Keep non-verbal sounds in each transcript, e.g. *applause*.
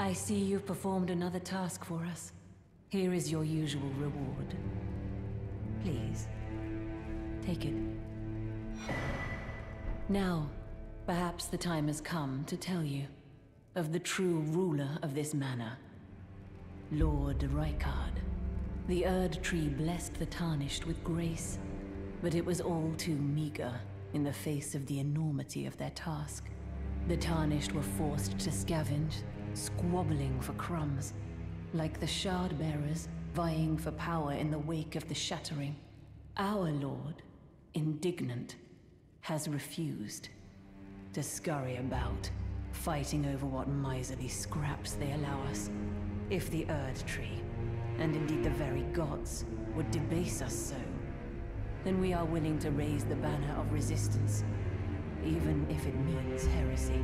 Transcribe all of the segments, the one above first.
I see you've performed another task for us. Here is your usual reward. Please, take it. Now, perhaps the time has come to tell you of the true ruler of this manor, Lord Rykard. The Erd Tree blessed the Tarnished with grace, but it was all too meager in the face of the enormity of their task. The Tarnished were forced to scavenge, squabbling for crumbs, like the Shard Bearers vying for power in the wake of the Shattering. Our Lord, indignant, has refused to scurry about, fighting over what miserly scraps they allow us. If the Erd Tree, and indeed the very gods, would debase us so, then we are willing to raise the banner of resistance, even if it means heresy.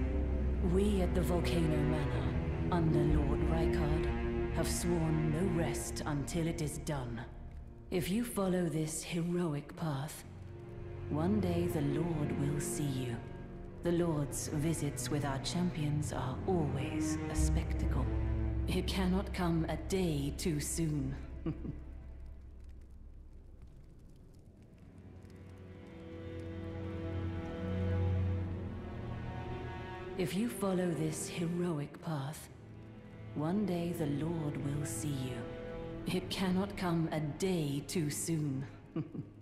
We at the Volcano Manor, under Lord Rykard, have sworn no rest until it is done. If you follow this heroic path, one day the Lord will see you. The Lord's visits with our champions are always a spectacle. It cannot come a day too soon. *laughs* if you follow this heroic path, one day the Lord will see you. It cannot come a day too soon. *laughs*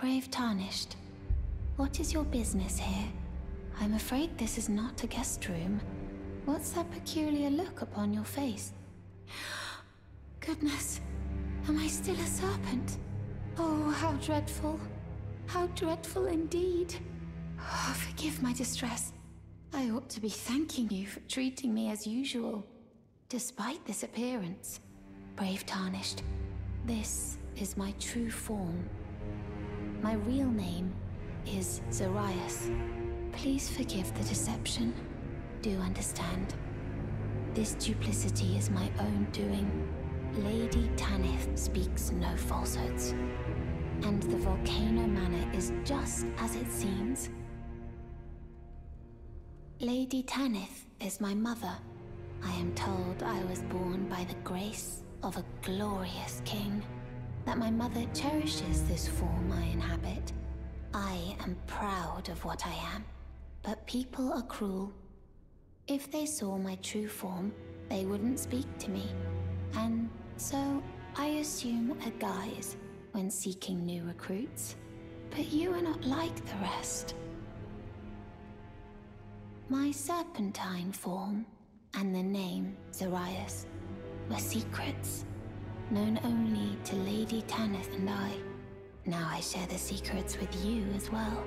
Brave Tarnished, what is your business here? I'm afraid this is not a guest room. What's that peculiar look upon your face? Goodness, am I still a serpent? Oh, how dreadful. How dreadful indeed. Oh, forgive my distress. I ought to be thanking you for treating me as usual. Despite this appearance, brave tarnished, this is my true form. My real name is Zorayas. Please forgive the deception. Do understand. This duplicity is my own doing. Lady Tanith speaks no falsehoods. And the Volcano Manor is just as it seems. Lady Tanith is my mother. I am told I was born by the grace of a glorious king. That my mother cherishes this form I inhabit. I am proud of what I am. But people are cruel. If they saw my true form, they wouldn't speak to me. And so I assume a guise when seeking new recruits. But you are not like the rest. My serpentine form and the name Zorayas were secrets, known only to Lady Tanith and I. Now I share the secrets with you as well.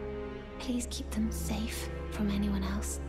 Please keep them safe from anyone else.